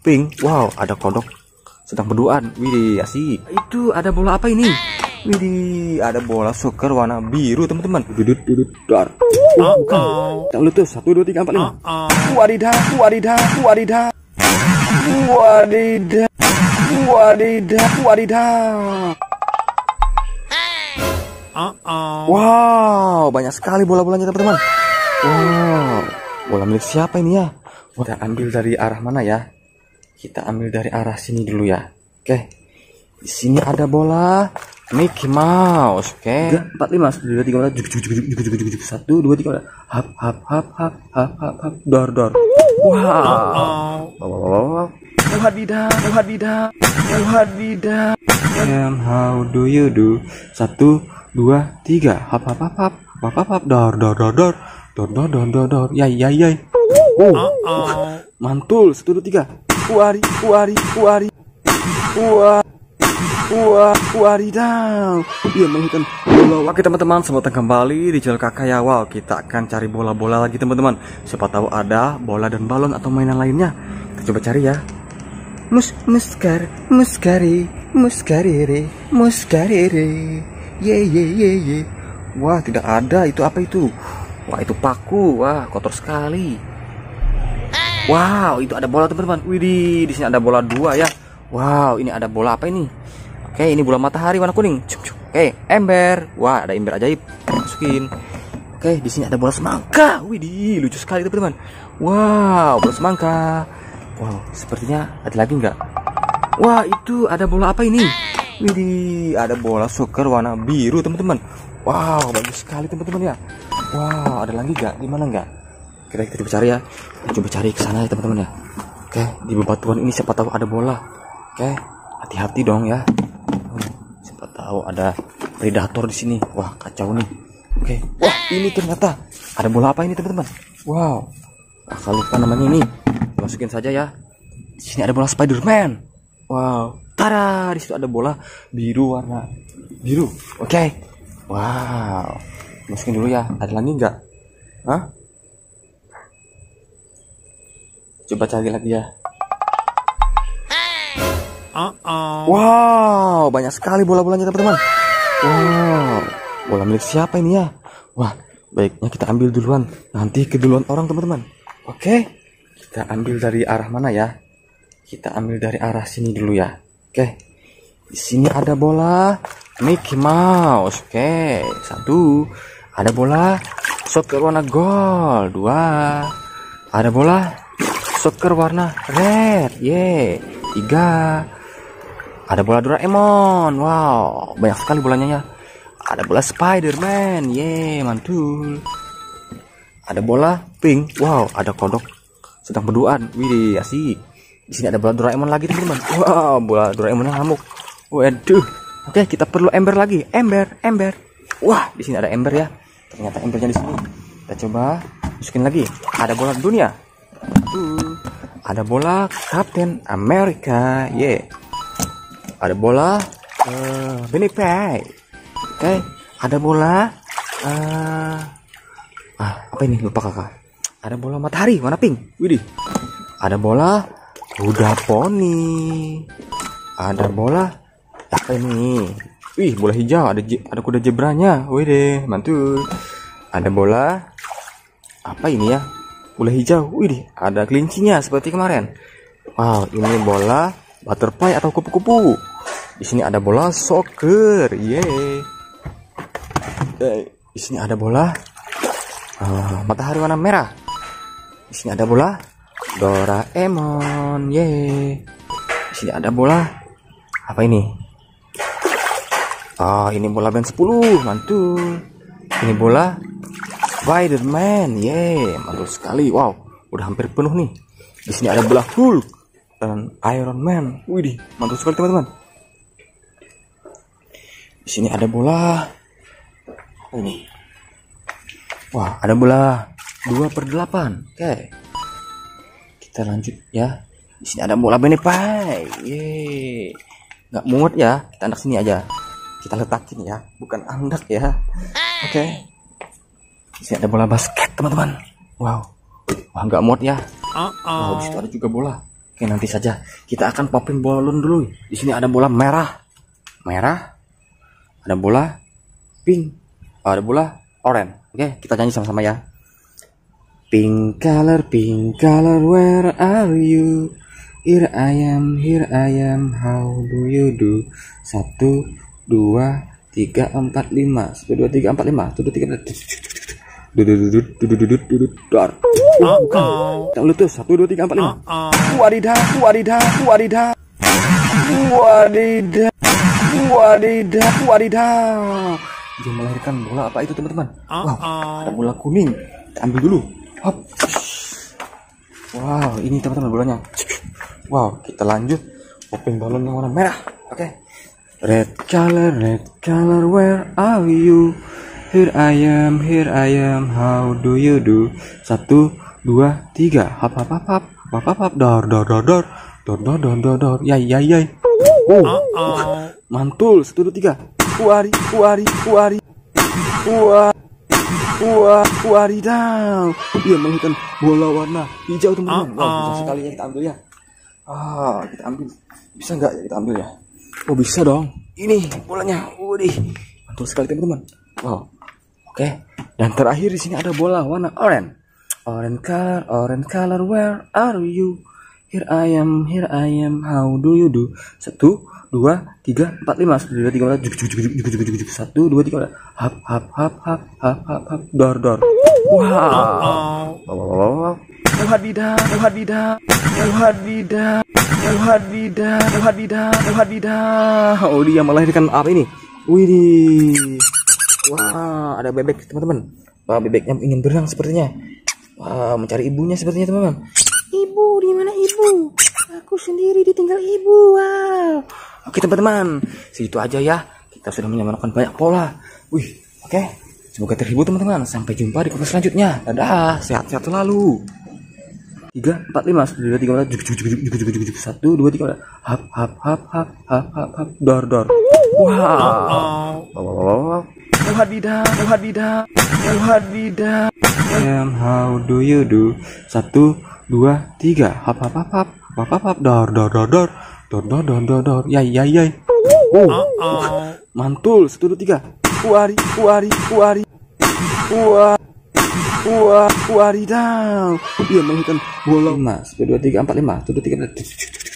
pink. Wow, ada kodok sedang berduaan. Widih, asik. Itu ada bola apa ini? Widih, ada bola soccer warna biru, teman-teman. Dudut, dudut, dar. Oh. Tak lupa tuh. Satu, dua, tiga, empat, lima. Wadidah, wadidah, wadidah. Wadidah, wadidah, wadidah. Wow, banyak sekali bola-bolanya teman-teman. Wow, bola milik siapa ini ya? Kita ambil dari arah mana ya? Kita ambil dari arah sini dulu ya. Oke, di sini ada bola Mickey Mouse. Oke, empat lima satu dua tiga empat juk juk juk juk juk juk juk satu dua tiga empat hap hap hap hap hap hap hap dor dor. Wow, wow, wow, wow. Wadidah, wadidah, wadidah. And how do you do? Satu, dua, tiga. Hap hap hap hap hap hap hap dor dor dor dor dor dor dor dor dor. Yai yai yai. Oh, uh, mantul. Satu, dua, tiga. Uari, uari, uari, uari. Wah, wadidaw. Iya menghitung bola. Oke teman-teman, selamat datang kembali di channel kakak ya. Wow, kita akan cari bola-bola lagi teman-teman. Siapa tahu ada bola dan balon atau mainan lainnya. Kita coba cari ya. Mus, muskar, muskari, muskarire, muskarire. Ye, ye, ye, ye. Wah, tidak ada. Itu apa itu? Wah, itu paku. Wah, kotor sekali. Wow, itu ada bola teman-teman. Widih, di sini ada bola dua ya. Wow, ini ada bola apa ini? Oke, ini bola matahari warna kuning. Oke, ember. Wah, ada ember ajaib. Masukin. Oke, di sini ada bola semangka. Widih, lucu sekali teman-teman. Wow, bola semangka. Wow, sepertinya ada lagi nggak? Wah, itu ada bola apa ini? Widih, ada bola soccer warna biru teman-teman. Wow, bagus sekali teman-teman ya. Wow, ada lagi nggak? Di mana nggak? Kita kita coba cari ya. Kita coba cari ke sana ya teman-teman ya. Oke, di bebatuan ini siapa tahu ada bola. Oke, hati-hati dong ya. Siapa tahu ada predator di sini. Wah kacau nih. Oke wah ini ternyata ada bola apa ini teman-teman? Wow. Asal lupa namanya ini. Masukin saja ya. Di sini ada bola Spiderman. Wow. Tada di situ ada bola biru warna biru. Oke. Wow. Masukin dulu ya. Ada lagi nggak? Hah? Coba cari lagi ya. Wow, banyak sekali bola-bolanya teman-teman. Wow, bola milik siapa ini ya? Wah, baiknya kita ambil duluan. Nanti keduluan orang teman-teman. Oke, kita ambil dari arah mana ya? Kita ambil dari arah sini dulu ya. Oke, di sini ada bola Mickey Mouse. Oke, satu. Ada bola soccer warna gold. Dua. Ada bola soccer warna red. Ye. Tiga ada bola Doraemon. Wow, banyak sekali bolanya ya. Ada bola Spiderman. Ye, mantul. Ada bola pink. Wow, ada kodok sedang berduaan. Widih, asik. Di sini ada bola Doraemon lagi, teman-teman. Wow, bola Doraemon yang ngamuk. Waduh. Oke, kita perlu ember lagi. Ember, ember. Wah, di sini ada ember ya. Ternyata embernya di sini. Kita coba masukin lagi. Ada bola dunia. Uh, ada bola Captain America. Ye. Yeah. Ada bola uh, Benepay oke okay. ada bola uh, ah apa ini? Lupa kakak. Ada bola matahari warna pink. Widih. Ada bola kuda poni ada bola apa ini? Wih bola hijau ada ada kuda jebranya. Widih mantul. Ada bola apa ini ya bola hijau widih ada kelincinya seperti kemarin wow ini bola butterfly atau kupu-kupu di sini ada bola soccer, yeay. Di sini ada bola uh, matahari warna merah. Di sini ada bola Doraemon, yeay. Di sini ada bola apa ini? Oh, ini bola band 10, mantul. Ini bola Spiderman, yeay, mantul sekali. Wow, udah hampir penuh nih. Di sini ada bola Hulk dan Iron Man. Widih, mantul sekali teman-teman. Di sini ada bola. Ini. Wah, ada bola 2 per 8. Oke. Kita lanjut ya. Di sini ada bola benepai. Ye. Nggak muat ya. Kita anak sini aja. Kita letakin ya. Bukan andak ya. Oke. Di sini ada bola basket, teman-teman. Wow. Wah, nggak muat ya. Wow, di situ ada juga bola. Oke, nanti saja. Kita akan popping balon dulu. Di sini ada bola merah. Merah. Ada bola pink. Oh, ada bola oranye. Oke, kita nyanyi sama-sama ya. Pink color, pink color, where are you? Here I am, here I am, how do you do? Satu, dua, tiga, empat, lima. Satu, dua, tiga, empat, lima. Satu, dua, tiga, empat, dudut, dar. Dia melahirkan bola apa itu teman-teman? Wow, ada bola kuning. Ambil dulu. Hop. Wow, ini teman-teman bolanya. Wow, kita lanjut. Popping balon yang warna merah. Oke. Red color, red color, where are you? Here I am, here I am, how do you do? Satu, dua, tiga, hap hap hap hap, hap hap hap, dor dor dor dor, dor dor dor dor dor, yai yai yai. Oh, mantul, satu dua tiga, kuari kuari kuari, kuari Wah, wadidaw. Dia melahirkan bola warna hijau teman-teman. Wah, bisa sekali ya kita ambil ya. Ah, kita ambil. Bisa nggak ya kita ambil ya? Oh, bisa dong. Ini bolanya. Waduh, mantul sekali teman-teman. Wow. Oke. Dan terakhir di sini ada bola warna oranye. Orange color, orange color, where are you? Here I am, here I am, how do you do? Satu, dua, tiga, empat, lima, satu, dua, tiga, empat, juk, satu, dua, tiga, empat, hap, hap, hap, hap, hap, hap, hap, dor, dor. Wow. Wow, wow, wow, wow. Wadidah, wadidah, wadidah, wadidah, wadidah, wadidah. Oh, dia melahirkan apa ini? Widih. Wah, ada bebek, teman-teman. Wah, bebeknya ingin berenang sepertinya. Wah, mencari ibunya sepertinya, teman-teman. Ibu, di mana ibu? Aku sendiri ditinggal ibu. Wow. Oke, teman-teman. Segitu aja ya. Kita sudah menyamakan banyak pola. Wih, oke. Okay. Semoga terhibur, teman-teman. Sampai jumpa di kelas selanjutnya. Dadah, sehat-sehat selalu. Tiga, empat, lima, dua, tiga, empat, juk, juk, juk, juk, juk, juk, juk, satu, dua, tiga, empat, hap, hap, hap, hap, hap, hap, hap, dar, dar. Wow. wow. Wadidah, wadidah, wadidah. And how do you do? Satu, dua, tiga. Hap, hap, hap, hap. Hap, hap, hap. Dor, dor, dor, dor. Dor, dor, dor, dor, dor. Yai, yai, yai. Wow. -oh. Mantul. Satu, dua, tiga. Uari, uari, uari. Uari. Wah, wadidaw. Iya, melakukan bolong, Mas. 1, 2, 3, 4, 5. 1, 2, 3, 4, 5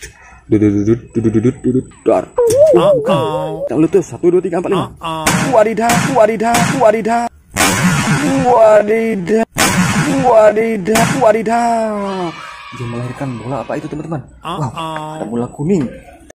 dar. Letus. Satu, dua, tiga, empat, lima. Wadidah, wadidah, wadidah. Wadidah, wadidah, wadidah. Dia melahirkan bola apa itu teman-teman? Wow, ada bola kuning.